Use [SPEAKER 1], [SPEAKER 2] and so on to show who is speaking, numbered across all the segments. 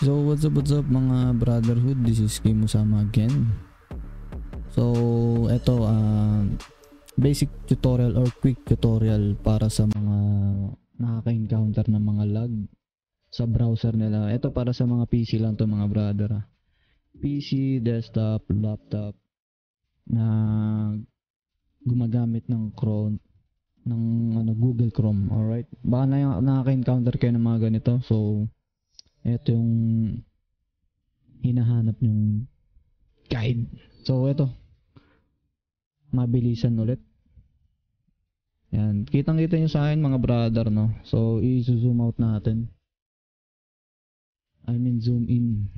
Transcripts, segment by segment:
[SPEAKER 1] So what's up what's up mga brotherhood? This is Kim Usama again. So eto uh, Basic tutorial or quick tutorial Para sa mga Nakaka-encounter ng mga lag Sa browser nila. Ito para sa mga PC lang to mga brother ah. PC, desktop, laptop Na Gumagamit ng Chrome ng ano Google Chrome alright? Baka na nakaka-encounter kayo ng mga ganito. So ito yung hinahanap yung guide. So, ito. Mabilisan ulit. Yan. Kitang-kita nyo sa akin mga brother, no? So, i-zoom out natin. I mean, zoom in.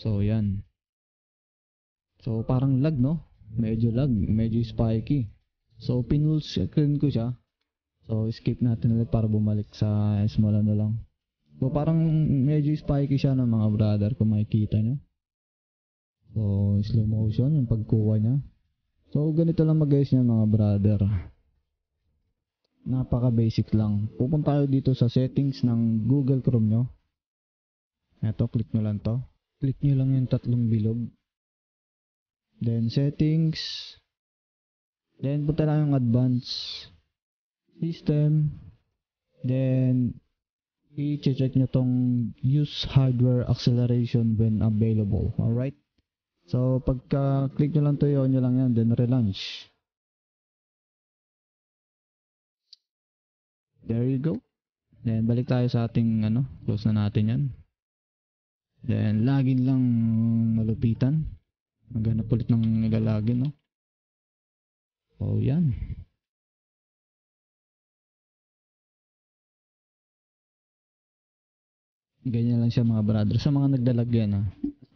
[SPEAKER 1] So, yan. So, parang lag, no? Medyo lag. Medyo spiky. So, pinull screen ko siya. So, skip natin ulit para bumalik sa small ano lang. So, parang medyo spiky siya ng mga brother kung makikita nyo. So, slow motion yung pagkuha niya. So, ganito lang mag-guys niya mga brother. Napaka basic lang. Pupunta tayo dito sa settings ng Google Chrome nyo. Eto, click nyo lang to. Click nyo lang yung tatlong bilog. Then, settings. Then, punta lang yung advanced system. Then, i-check nyo tong use hardware acceleration when available. Alright? So, pagka click nyo lang to yun, nyo lang yan, then relaunch. There you go. Then, balik tayo sa ating, ano, close na natin yan. Then, login lang malupitan. Maghanap ulit ng nilalagin, no? So, yan. Ganyan lang siya mga brother. Sa mga naglalagyan na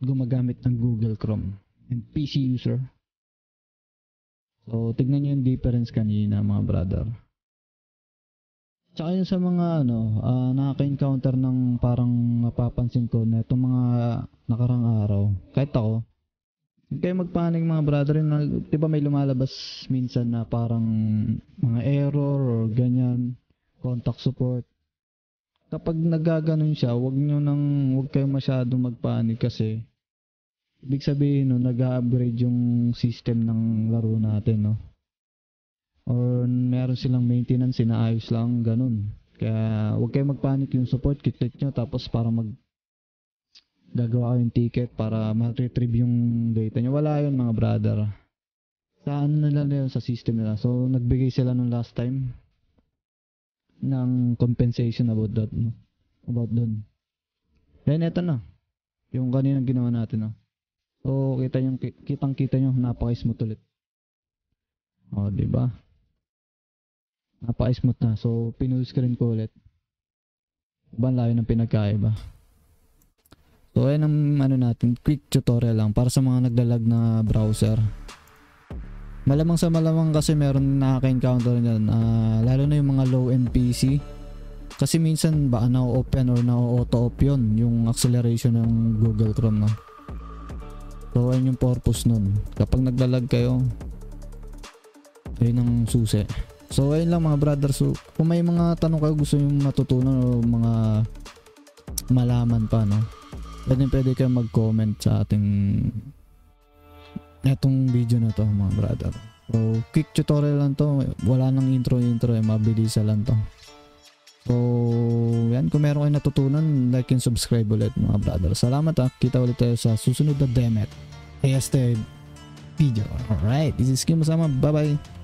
[SPEAKER 1] gumagamit ng Google Chrome and PC user. So, tignan nyo yung difference kanina mga brother. Tsaka yun sa mga ano, uh, nakaka-encounter ng parang mapapansin ko na itong mga nakarang araw. Kahit ako, kayo magpanik mga brother. Yung, di ba may lumalabas minsan na parang mga error or ganyan, contact support kapag nagaganon siya, wag nyo nang wag kayo masyadong magpanik kasi ibig sabihin no, nag-upgrade yung system ng laro natin, no. Or meron silang maintenance, inaayos lang ganun. Kaya wag kayo magpanik yung support kit nyo tapos para mag gagawa kayong ticket para ma-retrieve yung data nyo. Wala yun mga brother. Sa ano nila yun, sa system nila. So, nagbigay sila nung last time ng compensation about that no? about doon then eto na. Yung kaninang ginawa natin no? so kita yung kitang kita nyo napaka smooth ulit o di ba? Napaka smooth na. So pinull screen ko ulit. Ba layo ng pinagkaiba. So ayan ang ano natin quick tutorial lang para sa mga naglalag na browser Malamang sa malamang kasi meron nakaka-encounter niyan, uh, lalo na yung mga low-end PC. Kasi minsan baka na-open or na-auto-off yun, yung acceleration ng Google Chrome, no? So, ayun yung purpose nun. Kapag naglalag kayo, ayun ang susi. So, ayun lang mga brother. So, kung may mga tanong kayo gusto yung matutunan o mga malaman pa, no? Pwede, pwede kayo mag-comment sa ating etong video na to mga brother. So, quick tutorial lang to. Wala nang intro-intro eh. Mabilis lang to. So, yan. Kung meron kayo natutunan, like and subscribe ulit mga brother. Salamat ah. Kita ulit tayo sa susunod na Demet. AST video. Alright. This is Kim Masama. Bye-bye.